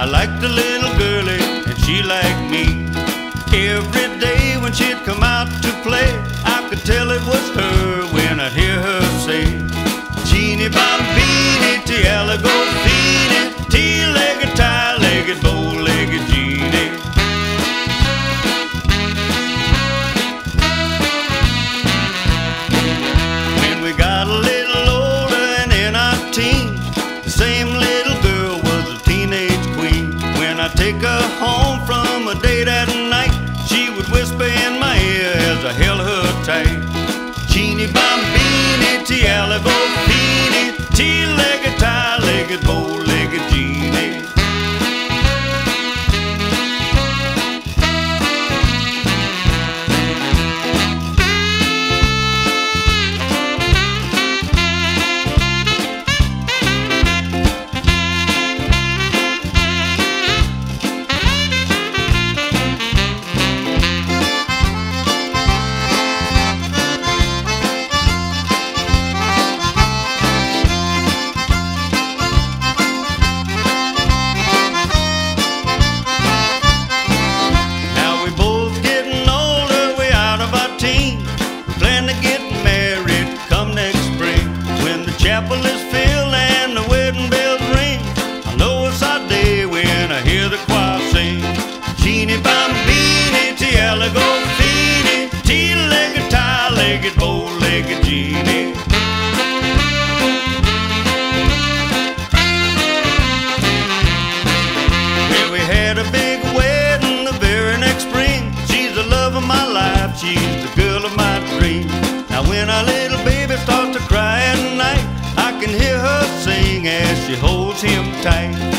I liked a little girlie and she liked me. Every day when she'd come out to play, I could tell it was her when I'd hear her say, Genie Bom Beanie, Tiella Goldini, T-legged, tie-legged, bow-legged Genie. When we got a little older and in our teens, the same take her home from a date at night. She would whisper in my ear as I held her tight. Genie Bom Beanie, T. beanie, tea legged, tie-legged, bow-legged jeans. Well, we had a big wedding the very next spring. She's the love of my life, she's the girl of my dreams. Now, when our little baby starts to cry at night, I can hear her sing as she holds him tight.